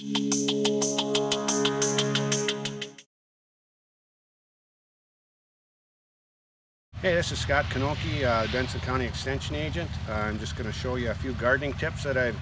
Hey, this is Scott Knoke, uh, Benson County Extension Agent. Uh, I'm just going to show you a few gardening tips that I've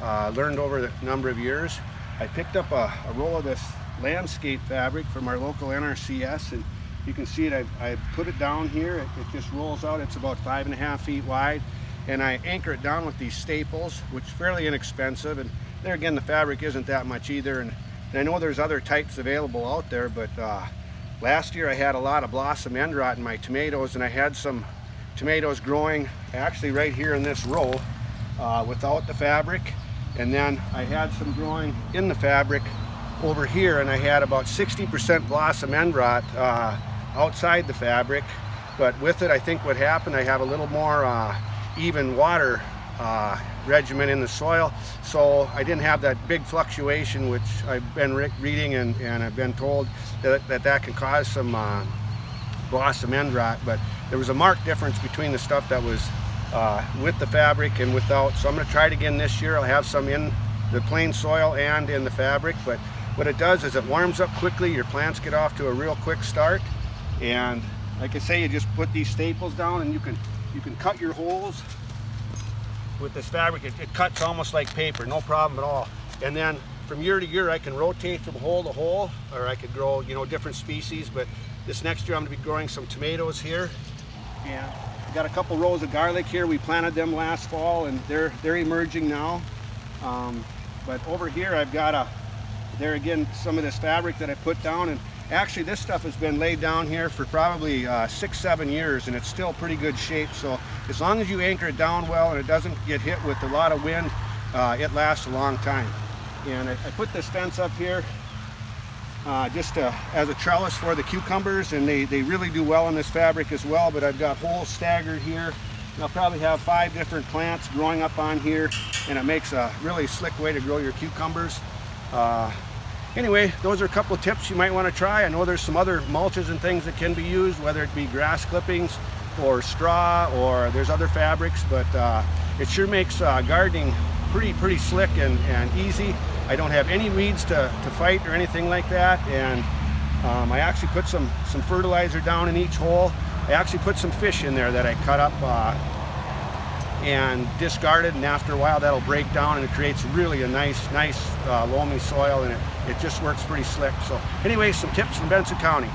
uh, learned over the number of years. I picked up a, a, roll of this landscape fabric from our local NRCS and you can see it, I, I put it down here, it, it, just rolls out, it's about five and a half feet wide and I anchor it down with these staples, which is fairly inexpensive. And there again the fabric isn't that much either. And, and I know there's other types available out there but uh, Last year I had a lot of blossom end rot in my tomatoes. And I had some tomatoes growing actually right here in this row uh, without the fabric. And then I had some growing in the fabric over here. And I had about 60% blossom end rot uh, outside the fabric. But with it I think what happened I have a little more uh, even water uh, regimen in the soil. So I didn't have that big fluctuation which I've been re reading and, and I've been told that that, that can cause some uh, blossom end rot but there was a marked difference between the stuff that was uh, with the fabric and without. So I'm going to try it again this year. I'll have some in the plain soil and in the fabric but what it does is it warms up quickly. Your plants get off to a real quick start. And like I say you just put these staples down and you can you can cut your holes with this fabric, it, it cuts almost like paper, no problem at all. And then from year to year, I can rotate from hole to hole, or I could grow, you know, different species. But this next year, I'm gonna be growing some tomatoes here. And got a couple rows of garlic here. We planted them last fall, and they're they're emerging now. Um, but over here, I've got a, there again, some of this fabric that I put down, and Actually, this stuff has been laid down here for probably uh, six, seven years, and it's still pretty good shape. So as long as you anchor it down well and it doesn't get hit with a lot of wind, uh, it lasts a long time. And I, I put this fence up here uh, just uh, as a trellis for the cucumbers, and they, they really do well in this fabric as well, but I've got holes staggered here. I'll probably have five different plants growing up on here, and it makes a really slick way to grow your cucumbers. Uh, Anyway, those are a couple of tips you might want to try. I know there's some other mulches and things that can be used, whether it be grass clippings or straw or there's other fabrics, but uh, it sure makes uh, gardening pretty, pretty slick and, and easy. I don't have any weeds to, to fight or anything like that. And um, I actually put some, some fertilizer down in each hole. I actually put some fish in there that I cut up uh, and discarded and after a while that'll break down and it creates really a nice nice uh, loamy soil and it, it just works pretty slick. So anyway some tips from Benson County